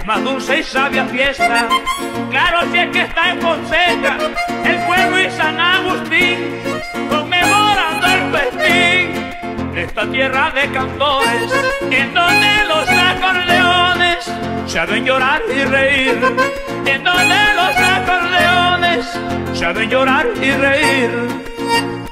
es más dulce y sabia fiesta. Claro, si es que está en Fonseca, el pueblo y San Agustín, conmemorando el festín. Esta tierra de cantores, en donde los acordeones saben llorar y reír, en donde los acordeones saben llorar y reír.